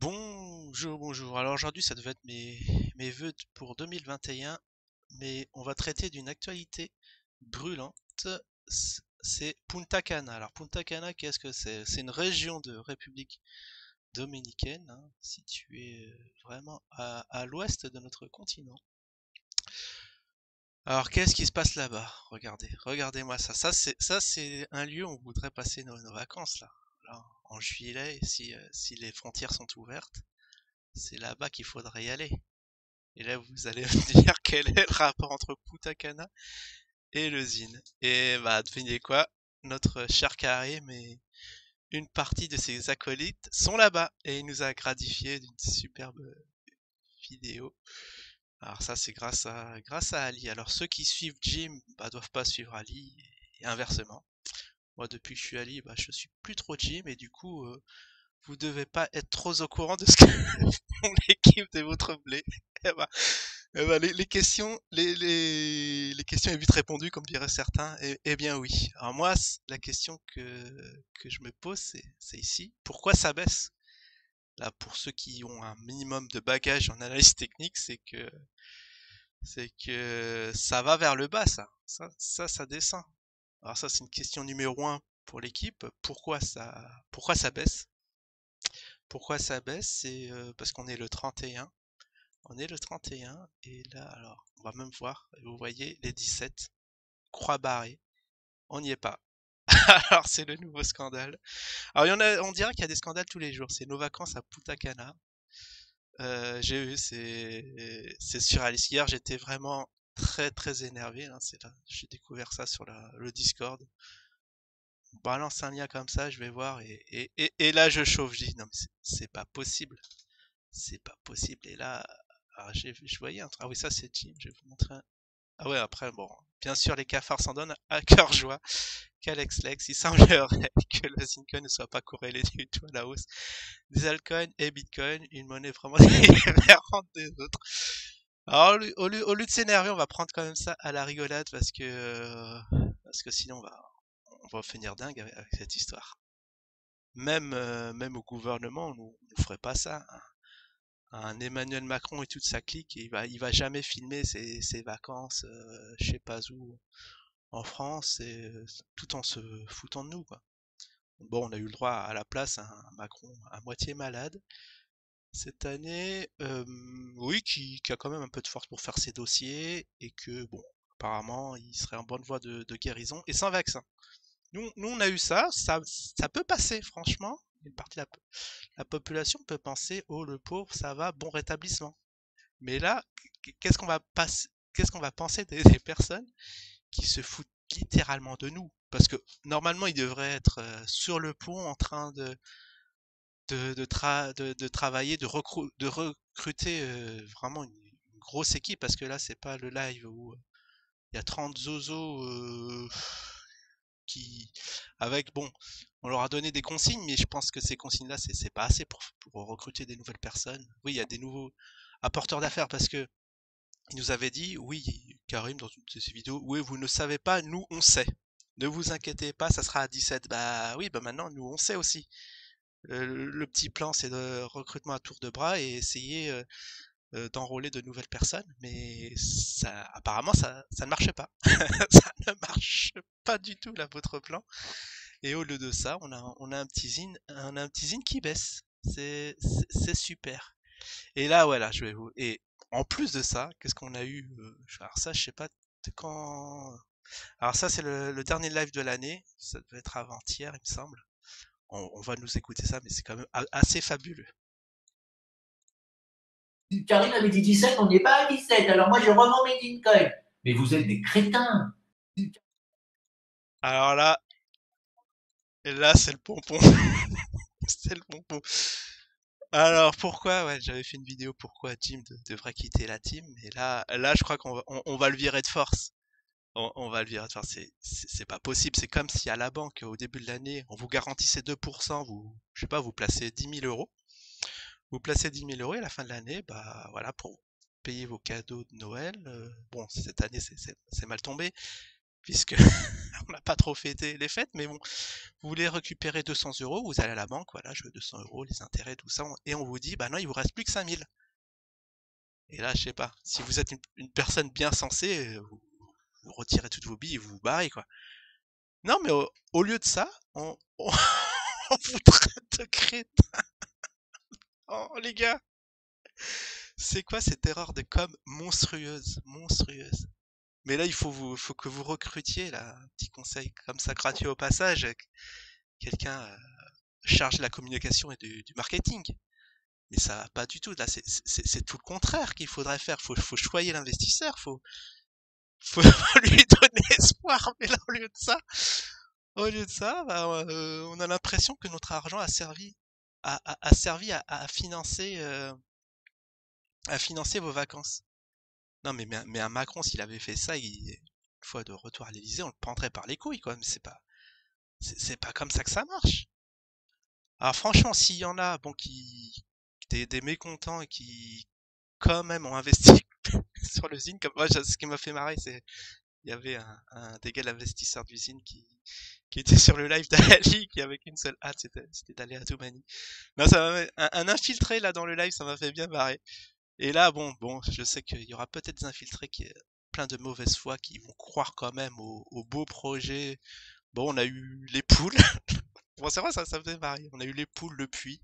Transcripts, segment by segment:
Bonjour, bonjour. Alors aujourd'hui, ça devait être mes, mes vœux pour 2021, mais on va traiter d'une actualité brûlante. C'est Punta Cana. Alors Punta Cana, qu'est-ce que c'est? C'est une région de République dominicaine, hein, située euh, vraiment à, l'ouest de notre continent. Alors qu'est-ce qui se passe là-bas? Regardez, regardez-moi ça. Ça c'est un lieu où on voudrait passer nos, vacances. Là, en juillet, si, euh, si les frontières sont ouvertes. C'est là-bas qu'il faudrait y aller. Et là, vous allez me dire quel est le rapport entre Punta Cana et le Zine? Et bah, devinez quoi? Notre cher Karim et une partie de ses acolytes sont là-bas. Et il nous a gratifié d'une superbe vidéo. Alors ça, c'est grâce à, grâce à Ali. Alors ceux qui suivent Jim, bah, doivent pas suivre Ali, et inversement. Moi, depuis que je suis Ali, bah, je suis plus trop Jim, et du coup, euh, vous devez pas être trop au courant de ce que l'équipe de votre blé. Eh ben, eh ben, les, questions, les, les, questions est vite répondues, comme diraient certains. Eh, eh bien oui. Alors moi, la question que, je me pose, c'est, ici. Pourquoi ça baisse? Là, pour ceux qui ont un minimum de bagage en analyse technique, c'est que, c'est que ça va vers le bas. Ça, ça, ça descend. Alors ça, c'est une question numéro un pour l'équipe. Pourquoi ça, pourquoi ça baisse? Pourquoi ça baisse? C'est euh, parce qu'on est le 31. On est le 31 et là, alors, on va même voir. Vous voyez les 17 croix barrées. On n'y est pas. Alors, c'est le nouveau scandale. Alors, y en a, on dirait qu'il y a des scandales tous les jours. C'est nos vacances à Punta Cana. Euh, j'ai vu, c'est, surréaliste. Hier, j'étais vraiment très, très énervé. hein. C'est là, j'ai découvert ça sur le Discord. On balance un lien comme ça, je vais voir et, et, et, là, je chauffe. Je dis, non, mais c'est pas possible. C'est pas possible. Et là, vu- je voyais un truc. Ah oui, ça c'est Jim, je vais vous montrer. un- Ah ouais, après, bon, bien sûr, les cafards s'en donnent à cœur joie qu'Alex Lex, il semblerait que le Zincoin ne soit pas corrélé du tout à la hausse des altcoins et Bitcoin, une monnaie vraiment différente des autres. Alors, au lieu, au lieu- de s'énerver, on va prendre quand même ça à la rigolade parce que, euh, parce que sinon on va, on va finir dingue avec, cette histoire. Même, euh, même au gouvernement, on nous ferait pas ça. hein un Emmanuel Macron et toute sa clique, il va, il va jamais filmer ses, ses vacances, euh, je sais pas où, en France, et, euh, tout en se foutant de nous, quoi. Bon, on a eu le droit à la place à un Macron à moitié malade cette année, oui, qui, a quand même un peu de force pour faire ses dossiers, et que, bon, apparemment, il serait en bonne voie de, guérison, et sans vaccin. Nous, nous, on a eu ça, ça, ça peut passer, franchement. Une partie de la, la population peut penser, oh le pauvre, ça va, bon rétablissement. Mais là, qu'est-ce qu'on va qu'est-ce qu'on va penser des, des personnes qui se foutent littéralement de nous? Parce que normalement, ils devraient être euh, sur le pont en train de, de, de, tra- de, de travailler, de, recru- de recruter euh, vraiment une, grosse équipe. Parce que là, c'est pas le live où euh, il y a 30 zozos euh, qui, avec, bon, on leur a donné des consignes, mais je pense que ces consignes-là, c'est c'est pas assez pour, pour recruter des nouvelles personnes. Oui, il y a des nouveaux apporteurs d'affaires parce que il nous avait dit, oui, Karim, dans une de ses vidéos, oui, vous ne savez pas, nous, on sait. Ne vous inquiétez pas, ça sera à 17. Bah oui, bah maintenant, nous, on sait aussi. Le, petit plan, c'est de recrutement à tour de bras et essayer euh, euh, d'enrôler de nouvelles personnes, mais apparemment, ça, ne marchait pas. ça ne marche pas du tout, là, votre plan. Et au lieu de ça, on a, un petit zine, qui baisse. C'est, super. Et là, voilà, je vais vous. Et en plus de ça, qu'est-ce qu'on a eu euh, Alors ça, je sais pas quand. Alors ça, c'est le, le dernier live de l'année. Ça devait être avant-hier, il me semble. On, on va nous écouter ça, mais c'est quand même assez fabuleux. Karim avait dit 17, on n'est pas à 17. Alors moi, je revends mes bitcoins. Mais vous êtes des crétins. Alors là, et là, c'est le pompon. c'est le pompon. Alors pourquoi Ouais, j'avais fait une vidéo pourquoi Jim de- devrait quitter la team, mais là, là, je crois qu'on va, on, on va le virer de force. On, va le virer. C'est, pas possible. C'est comme si à la banque, au début de l'année, on vous garantissait 2%, vous, je sais pas, vous placez 10 000 euros. Vous placez 10 000 euros et à la fin de l'année, bah voilà, pour payer vos cadeaux de Noël. euh, bon, cette année, c'est mal tombé, puisque on n'a pas trop fêté les fêtes, mais bon, vous voulez récupérer 200 euros, vous allez à la banque, voilà, je veux 200 euros, les intérêts, tout ça, et on vous dit, bah non, il vous reste plus que 5000. Et là, je sais pas, si vous êtes une, personne bien sensée, vous, retirez toutes vos billes et vous vous barrez, quoi. Non, mais au, lieu de ça, on, vous traite de crétin. oh, les gars. C'est quoi cette erreur de com monstrueuse, monstrueuse? Mais là, il faut, vous, faut que vous recrutiez, là, un petit conseil comme ça gratuit au passage. Quelqu'un euh, charge la communication et du, marketing. Mais ça va pas du tout. Là, c'est tout le contraire qu'il faudrait faire. Faut, faut choyer l'investisseur. Faut, faut, lui donner espoir. Mais là, au lieu de ça, au lieu de ça, bah, euh, on a l'impression que notre argent a servi, a, a, servi à, financer, euh, à financer vos vacances. Non, mais, mais un Macron, s'il avait fait ça, il, une fois de retour à l'Elysée, on le prendrait par les couilles, quoi. Mais c'est pas, c'est pas comme ça que ça marche. Alors franchement, s'il y en a, bon, qui, des, des mécontents et qui, quand même, ont investi sur l'usine, comme moi, ce qui m'a fait marrer, c'est, il y avait un, un des gars d'usine qui, qui était sur le live d'Ali, qui avait qu'une seule hâte, c'était, c'était d'aller à Toumani. Non, ça un, un infiltré, là, dans le live, ça m'a fait bien marrer. Et là, bon, bon, je sais qu'il y aura peut-être des infiltrés qui, plein de mauvaise foi qui vont croire quand même au, au beau projet. Bon, on a eu les poules. bon, c'est vrai, ça, ça fait marrer. On a eu les poules, le puits.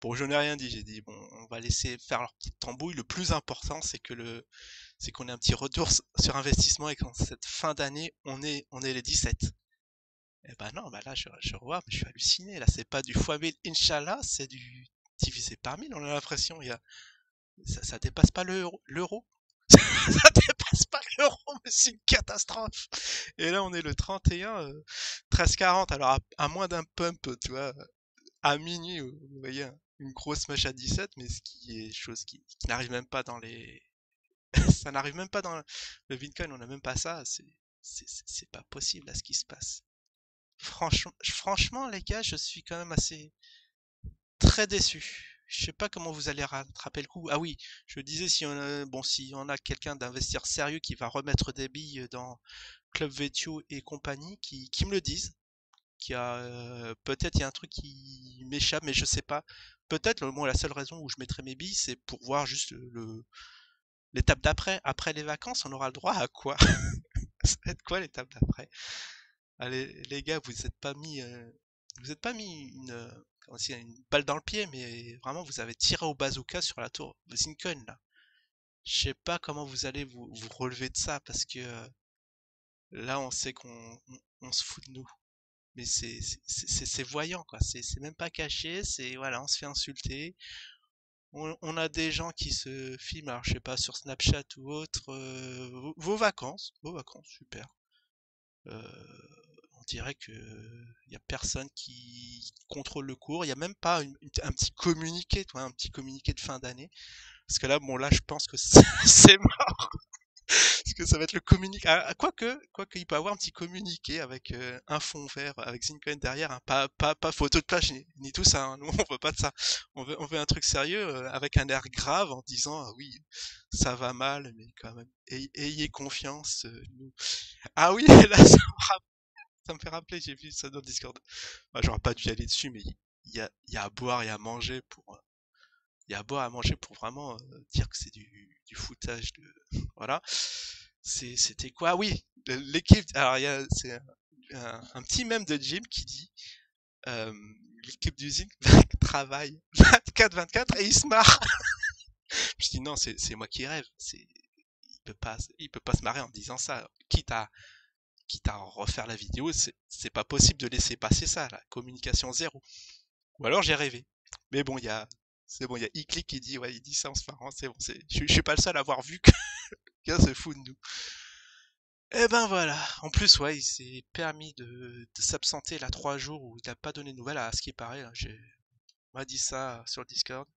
Bon, je n'ai rien dit. J'ai dit, bon, on va laisser faire leur petite tambouille. Le plus important, c'est que le, c'est qu'on ait un petit retour sur investissement et qu'en cette fin d'année, on est, on est les 17. Eh ben non, bah là, je, je revois, je suis halluciné. Là, c'est pas du fois 1000, Inch'Allah, c'est du divisé par 1000. On a l'impression, il y a, ça, ça dépasse pas l'euro. ça dépasse pas l'euro, mais c'est une catastrophe. Et là, on est le 31, euh, 13-40. Alors, à, moins d'un pump, tu vois, à minuit, vous voyez, une grosse mèche à 17, mais ce qui est chose qui, qui n'arrive même pas dans les, ça n'arrive même pas dans le Bitcoin, on n'a même pas ça. C'est, c'est, pas possible à ce qui se passe. Franchement, franchement, les gars, je suis quand même assez très déçu je sais pas comment vous allez rattraper le coup. Ah oui, je disais si on a, bon si on a quelqu'un d'investir sérieux qui va remettre des billes dans Club Vetio et compagnie, qui, qui me le disent. A euh, peut-être il y a un truc qui m'échappe, mais je sais pas. Peut-être moi la seule raison où je mettrai mes billes, c'est pour voir juste le l'étape d'après. Après les vacances, on aura le droit à quoi? Ça va être quoi l'étape d'après? Allez les gars, vous êtes pas mis euh, vous êtes pas mis a une balle dans le pied, mais vraiment vous avez tiré au bazooka sur la tour Zinken là. Je sais pas comment vous allez vous, vous relever de ça parce que euh, là on sait qu'on on, se fout de nous. Mais c'est voyant quoi. C'est même pas caché. C'est voilà, on se fait insulter. On, on, a des gens qui se filment, alors je sais pas sur Snapchat ou autre, euh, vos, vacances, vos vacances, super. Euh, dirait que il y a personne qui contrôle le cours. Il y a même pas un petit communiqué, toi, un petit communiqué de fin d'année. Parce que là, bon, là, je pense que c'est mort. Que ça va être le communiqué. Ah, quoique, quoique, il peut avoir un petit communiqué avec euh, un fond vert, avec Zincoin derrière, hein. pas, pas, pas photo de page ni, tout ça. Hein. Nous, on veut pas de ça. On veut, on veut un truc sérieux, euh, avec un air grave, en disant, ah oui, ça va mal, mais quand même, ayez, confiance. Euh, nous. Ah oui, là, ça me ça me fait rappeler, j'ai vu ça dans Discord. J'aurais pas dû aller dessus, mais il y a, y a à boire et à manger pour, euh, il y a à boire à manger pour vraiment euh, dire que c'est du, du foutage de, voilà. C'était quoi? Oui, l'équipe, alors il y a, c'est un, un, petit même de Jim qui dit, euh, l'équipe d'usine travaille 24-24 et il se marre. Je dis non, c'est moi qui rêve. Il peut pas, il peut pas se marrer en disant ça. Quitte à, quitte à refaire la vidéo, c'est pas possible de laisser passer ça, la communication zéro. Ou alors j'ai rêvé. Mais bon, il y a, c'est bon, il y a Iclick qui dit, ouais, il dit ça en se marrant, c'est bon, c'est, je, suis pas le seul à avoir vu que, quelqu'un se fout de nous. Eh ben voilà. En plus, ouais, il s'est permis de, s'absenter là trois jours où il n'a pas donné de nouvelles à ce qui paraît. Là. J'ai, m'a dit ça sur le Discord.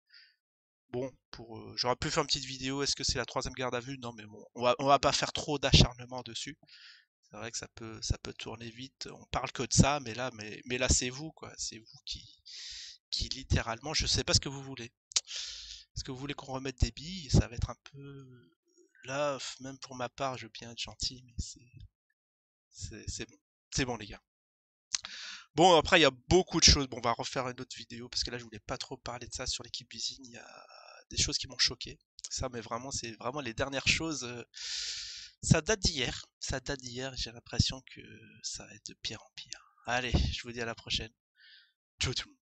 Bon, pour, euh, j'aurais pu faire une petite vidéo. Est-ce que c'est la troisième garde à vue? Non, mais bon, on va, on va pas faire trop d'acharnement dessus c'est vrai que ça peut, ça peut tourner vite. On parle que de ça, mais là, mais, mais là, c'est vous, quoi. C'est vous qui, qui littéralement, je sais pas ce que vous voulez. Est-ce que vous voulez qu'on remette des billes? Ça va être un peu, là, même pour ma part, je veux bien être gentil, mais c'est, C'est bon. C'est bon, les gars. Bon, après, il y a beaucoup de choses. Bon, on va refaire une autre vidéo parce que là, je voulais pas trop parler de ça sur l'équipe Bizine. Il y a des choses qui m'ont choqué. Ça, mais vraiment, c'est vraiment les dernières choses. euh, Ça date d'hier. Ça date d'hier. J'ai l'impression que ça va être de pire en pire. Allez, je vous dis à la prochaine. Ciao tout le monde.